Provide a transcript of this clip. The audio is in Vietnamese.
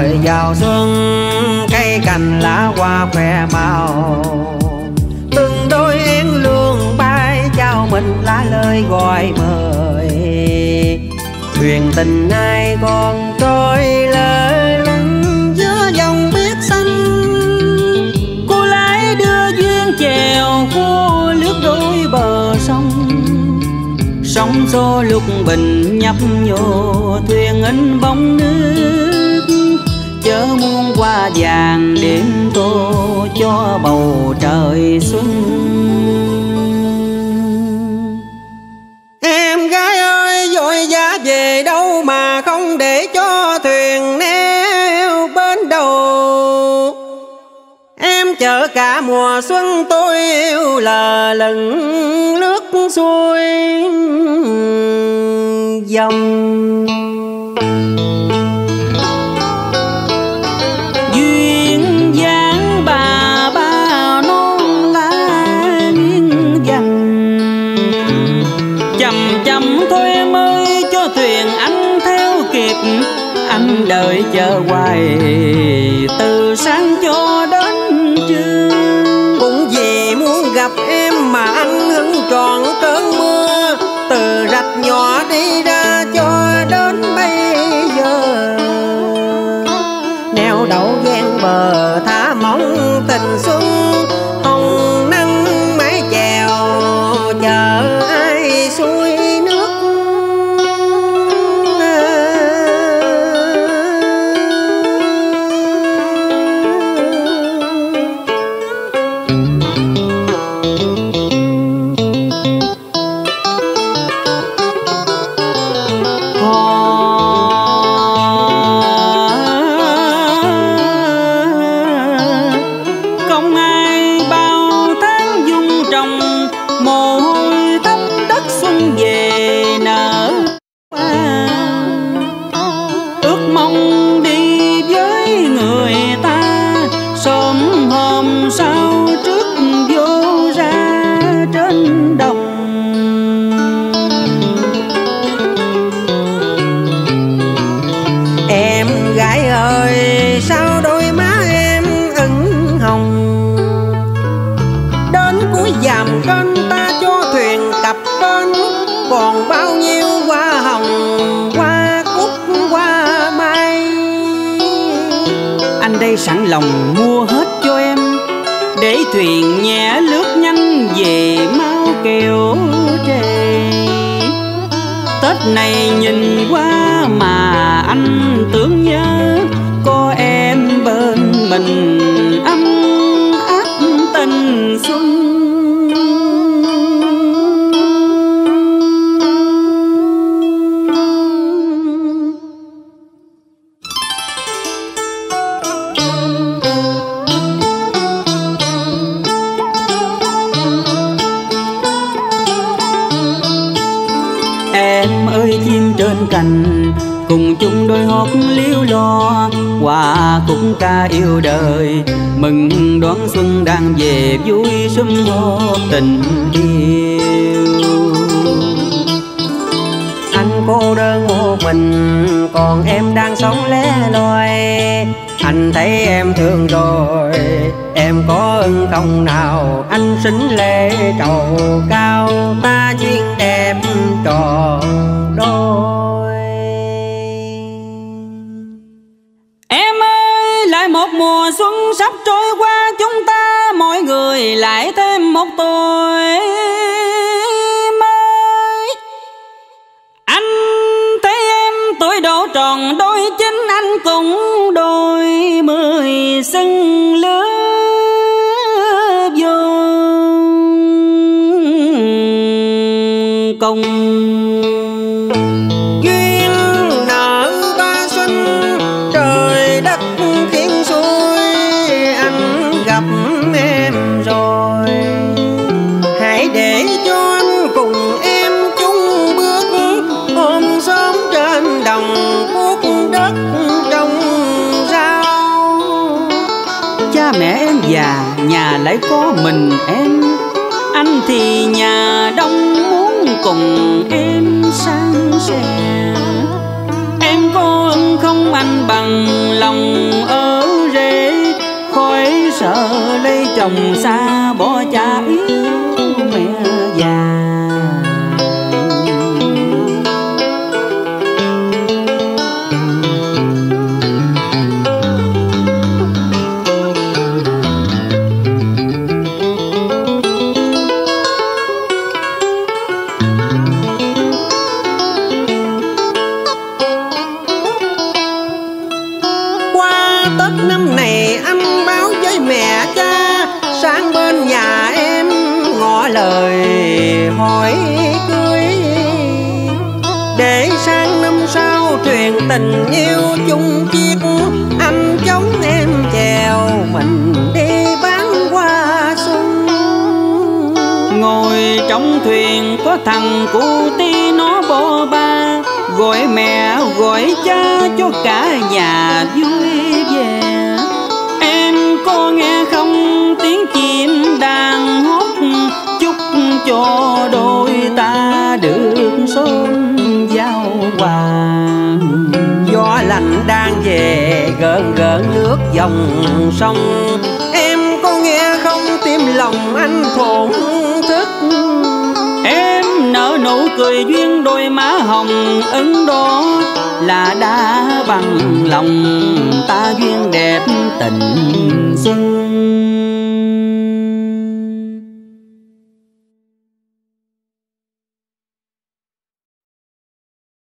trời vào xuân cây cành lá hoa khoe màu. Từng đôi én lương bay, chào mình lá lời gọi mời. Thuyền tình ai còn trôi lơ lửng, giữa dòng biếc xanh. Cô lái đưa duyên chèo của lướt đôi bờ sông. Sóng xô lúc bình nhấp nhô, thuyền in bóng nước chớ muôn qua vàng đêm tô cho bầu trời xuân. Em gái ơi vội vã về đâu mà không để cho thuyền neo bên đầu? Em chờ cả mùa xuân tôi yêu là lần nước xuôi dòng. Hoài. Từ sáng cho đến trưa, Cũng vì muốn gặp em mà anh hứng tròn cơn mưa. Từ rạch nhỏ đi ra cho đến mồ hôi thấm đất xuân về nở hoa. ước mong đi với người ta, sớm hôm sau trước vô ra trên đồng Em gái ơi, sao đôi má em ửng hồng Đến cuối dằm con cặp bên Còn bao nhiêu hoa hồng, hoa cúc, hoa mai. Anh đây sẵn lòng mua hết cho em để thuyền nhẹ lướt nhanh về mau kêu trề. Tết này nhìn qua mà anh tưởng nhớ Em ơi, chim trên cành. Cùng chung đôi hót liêu lo Hòa cũng ca yêu đời. Mừng đón xuân đang về, vui sum họp tình yêu. Anh cô đơn một mình, Còn em đang sống lẻ loi. Anh thấy em thương rồi, Em có ưng không nào? Anh xính lễ trầu cao Ta chỉ rồi lại thêm một tuổi mới. Anh thấy em tuổi độ tròn, đôi chính Anh cũng đôi mười xưng lứa vô cùng và già, nhà lại có mình em. Anh thì nhà đông muốn cùng em sang sẻ em có ơn không anh bằng lòng ở rễ khỏi sợ lấy chồng xa, bỏ cha yếu mẹ già. Lời hỏi cưới. Để sang năm sau truyền tình yêu chung chiếc, anh chống em chèo mình đi bán qua xuân. Ngồi trong thuyền có thằng cu ti nó bò ba, gọi mẹ, gọi cha cho cả nhà vui vẻ. Em có nghe không tiếng chim cho đôi ta được sớm giao hòa gió lạnh đang về gợn gợn nước dòng sông. Em có nghe không? Tim lòng anh thổn thức. Em nở nụ cười duyên đôi má hồng. Ấn đó là đã bằng lòng. Ta duyên đẹp tình xuân